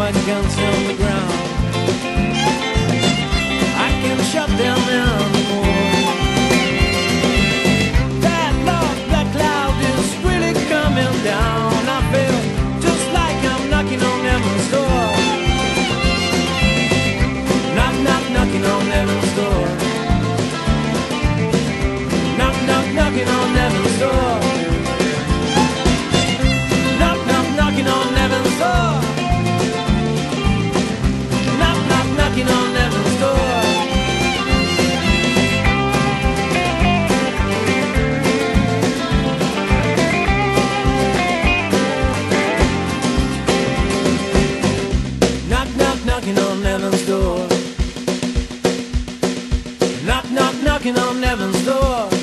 my guns on the ground. Knock, knock, knocking on Nevin's door.